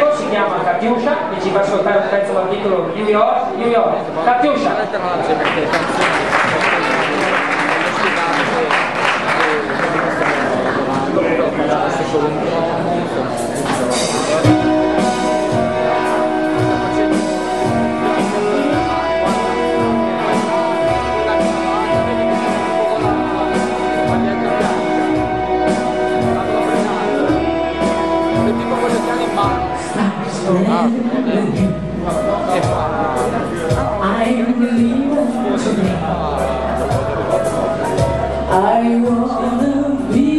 disco si chiama Catiuscia e ci fa ascoltare un pezzo dal titolo New York, New York, Catiuscia. I believe I wanna be